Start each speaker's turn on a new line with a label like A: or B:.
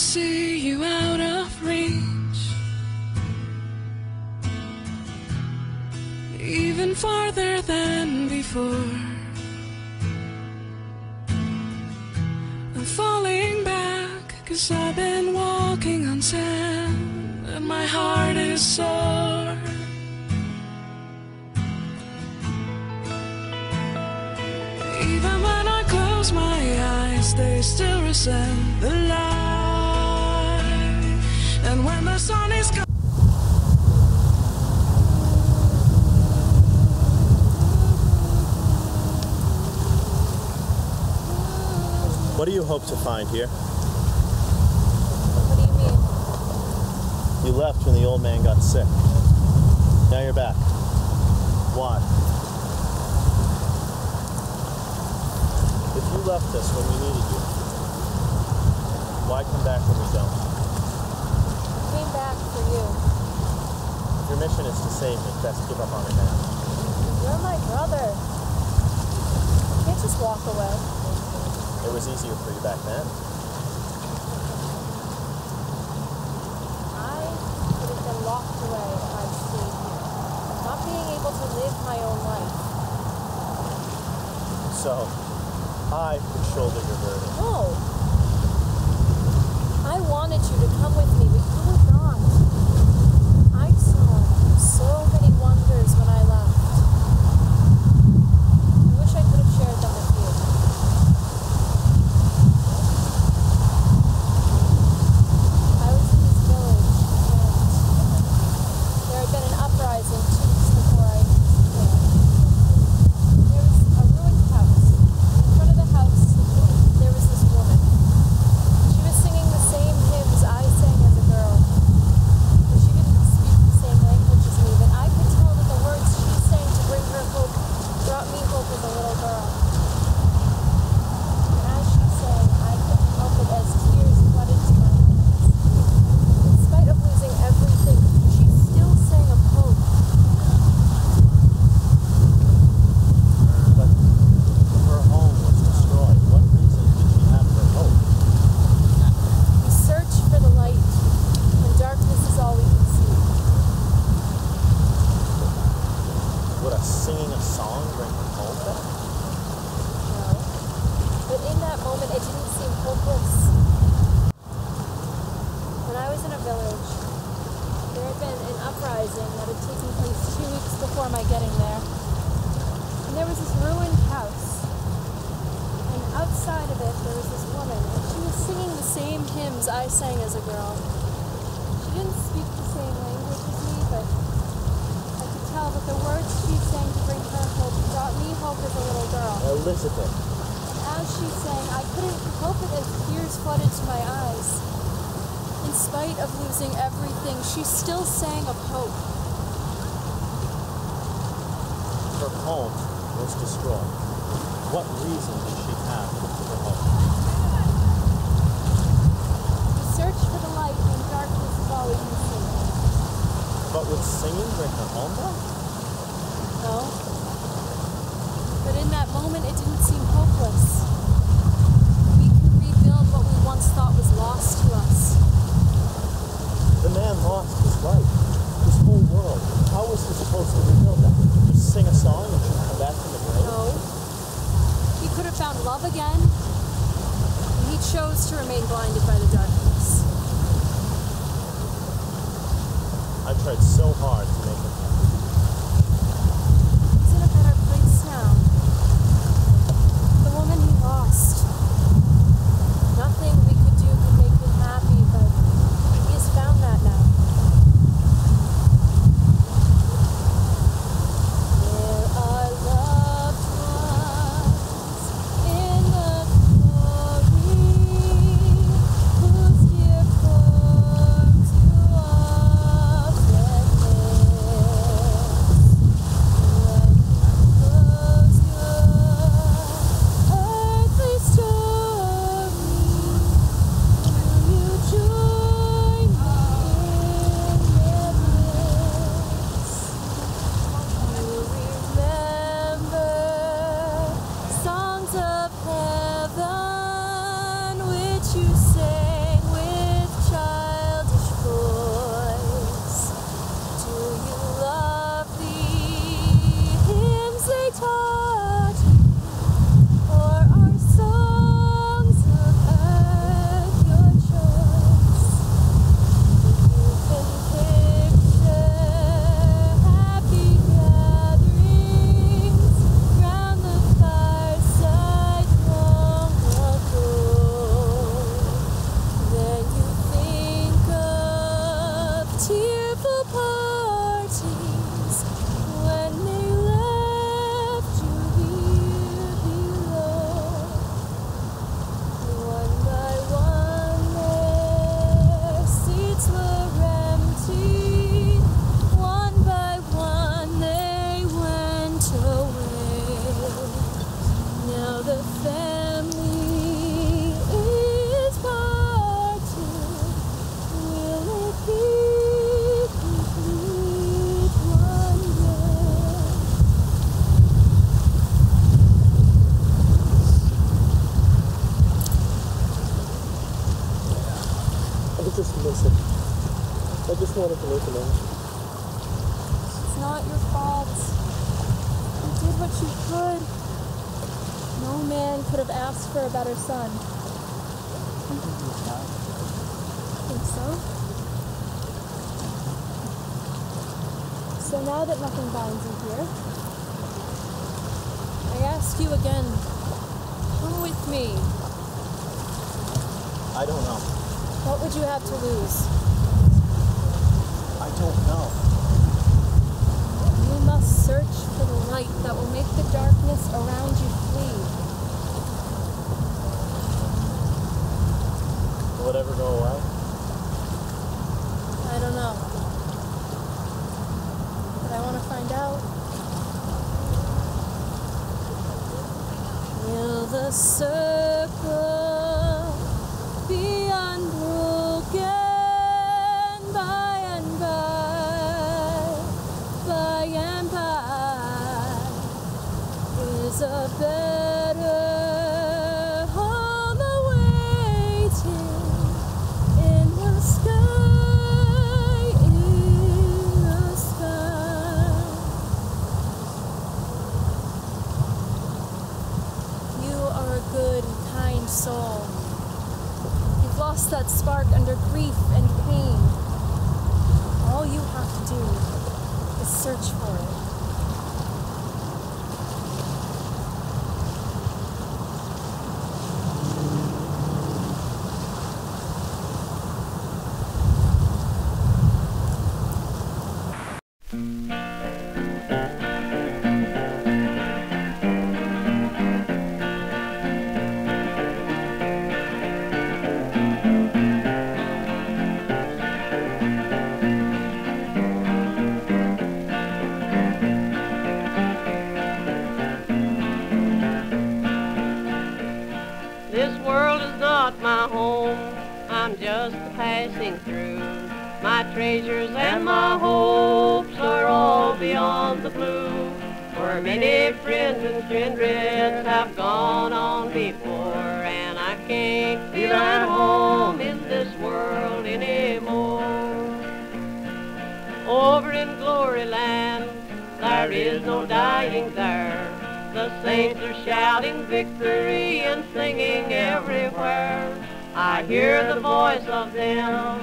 A: see you out of reach. Even farther than before. I'm falling back, cause I've been walking on sand, and my heart is sore. Even when I close my eyes, they still resent the light. And when the sun is gone.
B: What do you hope to find here?
C: What do you mean?
B: You left when the old man got sick. Now you're back. Why? If you left us when we needed you, why come back when we don't?
C: I came back for you.
B: Your mission is to save me, best give up on it now.
C: You're my brother. You can't just walk away.
B: It was easier for you back then.
C: I would have been locked away if I'd stayed here. Not being able to live my own life.
B: So, I could shoulder your burden.
C: No. I wanted you to come with me, but you would not. I saw so many wonders when I left. I wish I could have shared them with you. I was in this village, and there had been an uprising two weeks before I came. There was a ruined house. In front of the house, there was this woman. She was singing the same hymns I sang as a girl. But she didn't speak the same language as me, but I could tell that the words she sang to bring her hope brought me hope as a little girl. And as she sang, I couldn't help it as tears flooded to my eyes. In spite of losing everything, she still sang of hope.
B: But her home was destroyed. What reason did she have for hope?
C: We search for the light, and darkness is all we can see.
B: Would a singing a song bring her home then?
C: No. But in that moment, it didn't seem hopeless. When I was in a village, there had been an uprising that had taken place two weeks before my getting there. And there was this ruined house. And outside of it, there was this woman, and she was singing the same hymns I sang as a girl. She didn't speak the same language as me, but I could tell that the words she sang to bring her hope brought me hope as a little girl.
B: Elizabeth.
C: As she sang, I couldn't help it as tears flooded to my eyes. In spite of losing everything, she still sang of hope.
B: Her home was destroyed. What reason did she have for hope?
C: We search for the light when darkness is we can.
B: But would singing bring her home then?
C: No? But in that moment, it didn't seem hopeless. We can rebuild what we once thought was lost to us.
B: The man lost his life, his whole world. How was he supposed to rebuild that? Just sing a song and she'd come back from the grave?
C: No. He could have found love again, and he chose to remain blinded by the darkness.
B: I tried so hard to make him happy. 情 wanted to make an.
C: It's not your fault. You did what you could. No man could have asked for a better son. I think so? So now that nothing binds you here, I ask you again, come with me.
B: I don't know.
C: What would you have to lose?
B: I don't know.
C: You must search for the light that will make the darkness around you flee.
B: Will it ever go away?
C: I don't know. But I want to find out. Will the circle that spark under grief and pain. All you have to do is search for it.
D: This world is not my home, I'm just passing through. My treasures and my hopes are all beyond the blue. For many friends and kindreds have gone on before, and I can't feel at home in this world anymore. Over in glory land, there is no dying there. The saints are shouting victory and singing everywhere. I hear the voice of them